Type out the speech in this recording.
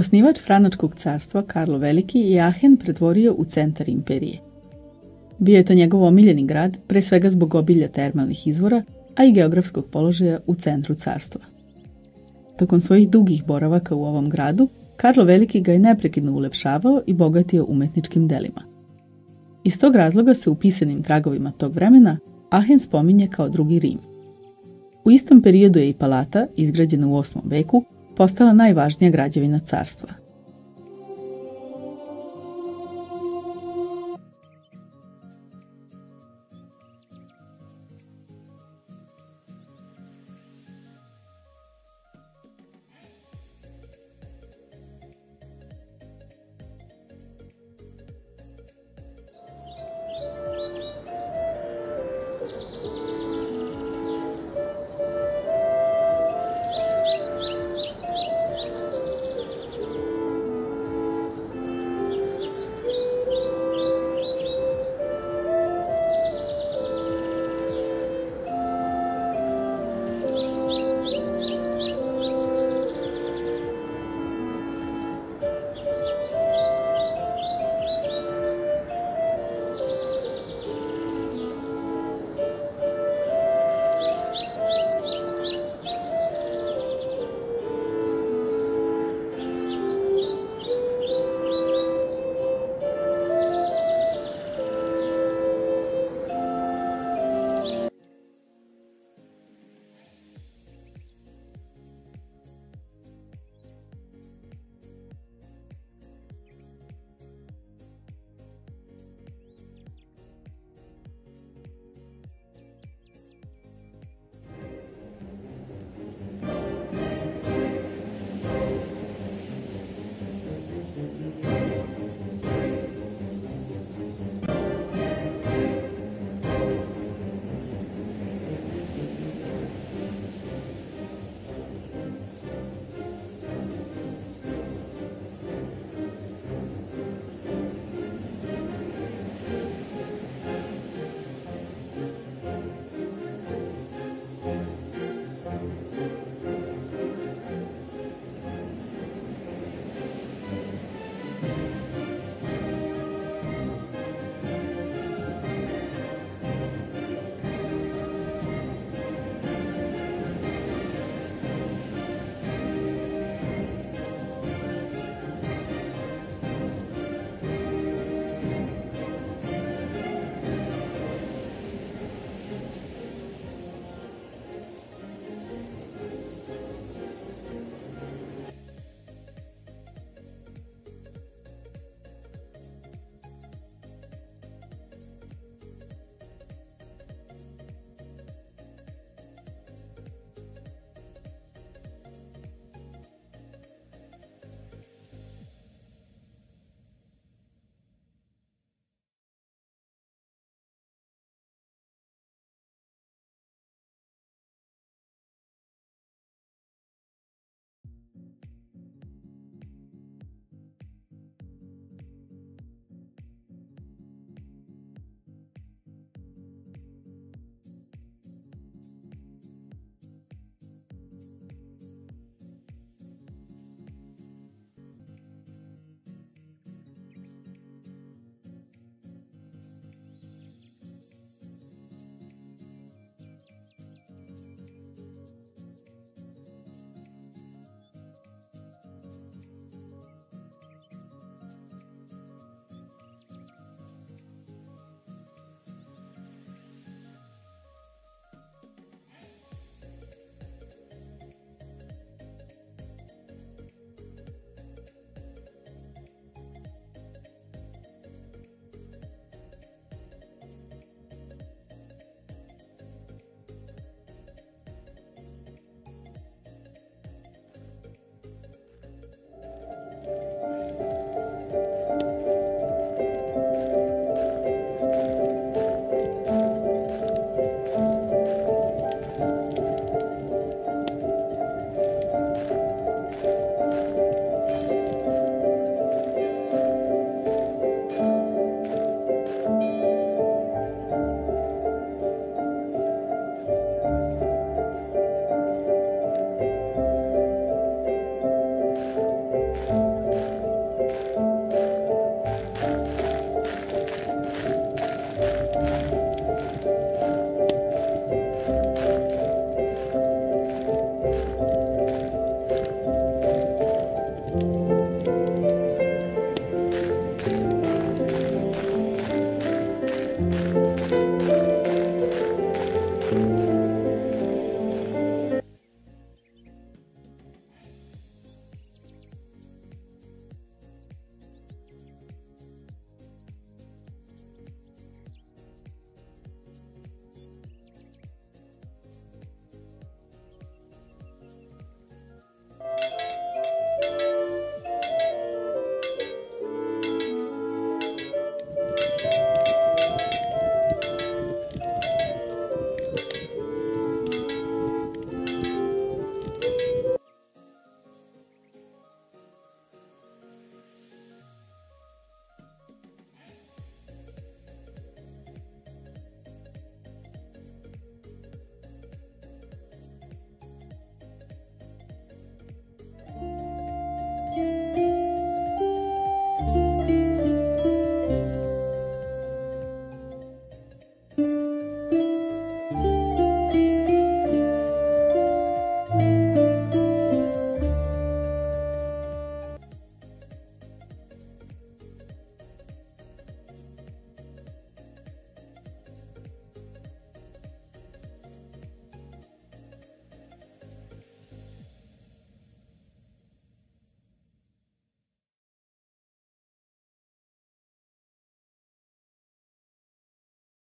Osnivač Franačkog carstva Karlo Veliki je Ahen pretvorio u centar imperije. Bio je to njegov omiljeni grad, pre svega zbog obilja termalnih izvora, a i geografskog položaja u centru carstva. Tokom svojih dugih boravaka u ovom gradu, Karlo Veliki ga je neprekidno ulepšavao i bogatio umetničkim delima. Iz tog razloga se u pisanim tragovima tog vremena Ahen spominje kao drugi Rim. U istom periodu je i palata, izgrađena u 8. veku, postala najvažnija građevina carstva.